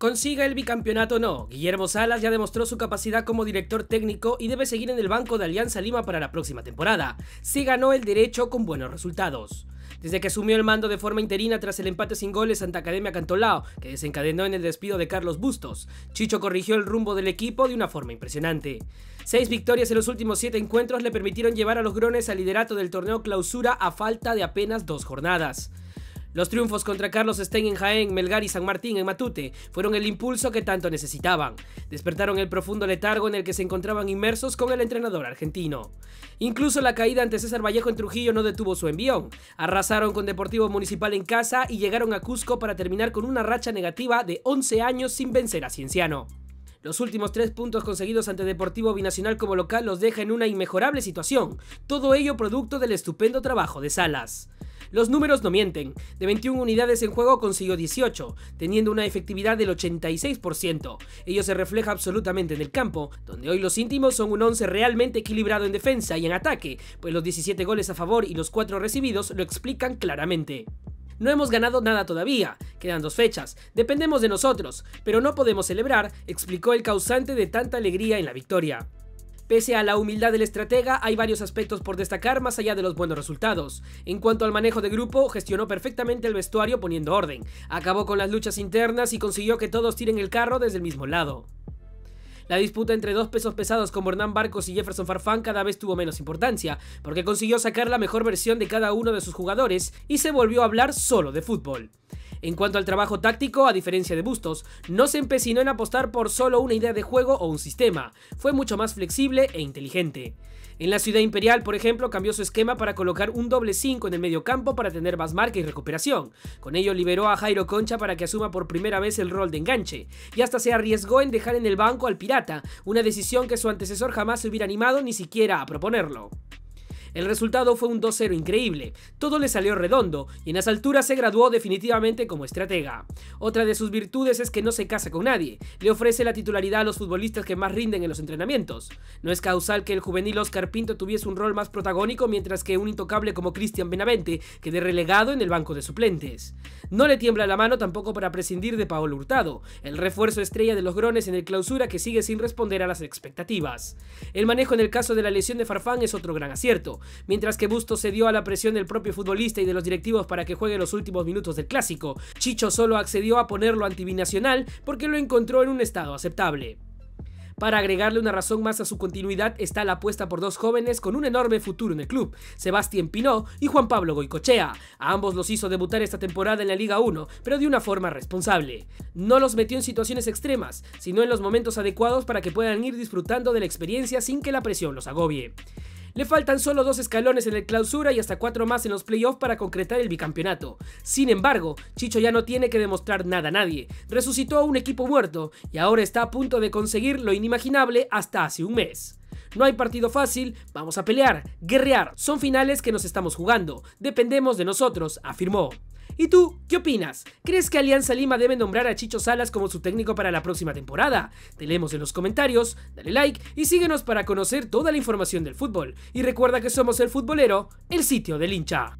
Consiga el bicampeonato o no, Guillermo Salas ya demostró su capacidad como director técnico y debe seguir en el banco de Alianza Lima para la próxima temporada. Se ganó el derecho con buenos resultados. Desde que asumió el mando de forma interina tras el empate sin goles ante Academia Cantolao, que desencadenó en el despido de Carlos Bustos, Chicho corrigió el rumbo del equipo de una forma impresionante. Seis victorias en los últimos siete encuentros le permitieron llevar a los Grones al liderato del torneo clausura a falta de apenas dos jornadas. Los triunfos contra Carlos Stein en Jaén, Melgar y San Martín en Matute fueron el impulso que tanto necesitaban. Despertaron el profundo letargo en el que se encontraban inmersos con el entrenador argentino. Incluso la caída ante César Vallejo en Trujillo no detuvo su envión. Arrasaron con Deportivo Municipal en casa y llegaron a Cusco para terminar con una racha negativa de 11 años sin vencer a Cienciano. Los últimos tres puntos conseguidos ante Deportivo Binacional como local los deja en una inmejorable situación, todo ello producto del estupendo trabajo de Salas. Los números no mienten. De 21 unidades en juego consiguió 18, teniendo una efectividad del 86%. Ello se refleja absolutamente en el campo, donde hoy los íntimos son un 11 realmente equilibrado en defensa y en ataque, pues los 17 goles a favor y los 4 recibidos lo explican claramente. No hemos ganado nada todavía, quedan dos fechas, dependemos de nosotros, pero no podemos celebrar, explicó el causante de tanta alegría en la victoria. Pese a la humildad del estratega, hay varios aspectos por destacar más allá de los buenos resultados. En cuanto al manejo de grupo, gestionó perfectamente el vestuario poniendo orden, acabó con las luchas internas y consiguió que todos tiren el carro desde el mismo lado. La disputa entre dos pesos pesados como Hernán Barcos y Jefferson Farfán cada vez tuvo menos importancia, porque consiguió sacar la mejor versión de cada uno de sus jugadores y se volvió a hablar solo de fútbol. En cuanto al trabajo táctico, a diferencia de Bustos, no se empecinó en apostar por solo una idea de juego o un sistema, fue mucho más flexible e inteligente. En la ciudad imperial, por ejemplo, cambió su esquema para colocar un doble 5 en el medio campo para tener más marca y recuperación. Con ello liberó a Jairo Concha para que asuma por primera vez el rol de enganche, y hasta se arriesgó en dejar en el banco al Pirata, una decisión que su antecesor jamás se hubiera animado ni siquiera a proponerlo. El resultado fue un 2-0 increíble, todo le salió redondo y en las alturas se graduó definitivamente como estratega. Otra de sus virtudes es que no se casa con nadie, le ofrece la titularidad a los futbolistas que más rinden en los entrenamientos. No es causal que el juvenil Oscar Pinto tuviese un rol más protagónico mientras que un intocable como Cristian Benavente quede relegado en el banco de suplentes. No le tiembla la mano tampoco para prescindir de Paolo Hurtado, el refuerzo estrella de los grones en el clausura que sigue sin responder a las expectativas. El manejo en el caso de la lesión de Farfán es otro gran acierto mientras que Bustos cedió a la presión del propio futbolista y de los directivos para que juegue los últimos minutos del clásico. Chicho solo accedió a ponerlo antibinacional porque lo encontró en un estado aceptable. Para agregarle una razón más a su continuidad está la apuesta por dos jóvenes con un enorme futuro en el club, Sebastián Pinó y Juan Pablo Goicochea. A ambos los hizo debutar esta temporada en la Liga 1, pero de una forma responsable. No los metió en situaciones extremas, sino en los momentos adecuados para que puedan ir disfrutando de la experiencia sin que la presión los agobie. Le faltan solo dos escalones en el clausura y hasta cuatro más en los playoffs para concretar el bicampeonato. Sin embargo, Chicho ya no tiene que demostrar nada a nadie. Resucitó a un equipo muerto y ahora está a punto de conseguir lo inimaginable hasta hace un mes. No hay partido fácil, vamos a pelear, guerrear, son finales que nos estamos jugando, dependemos de nosotros, afirmó. ¿Y tú, qué opinas? ¿Crees que Alianza Lima debe nombrar a Chicho Salas como su técnico para la próxima temporada? Te leemos en los comentarios, dale like y síguenos para conocer toda la información del fútbol. Y recuerda que somos el futbolero, el sitio del hincha.